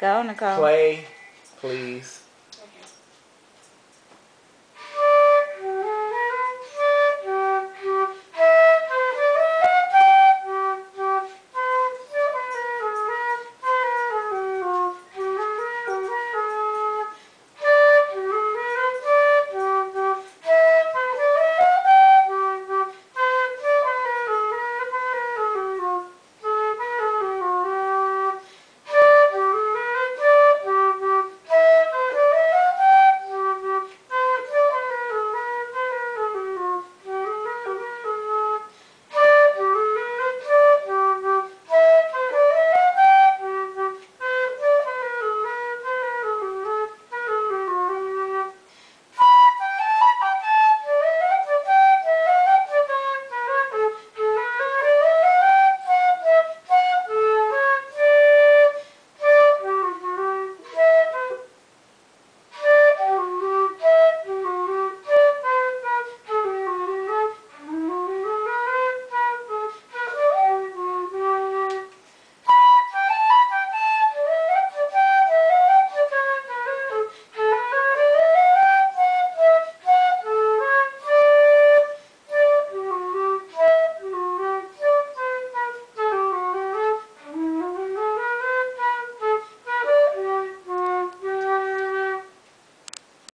Go, Nicole. Play, please.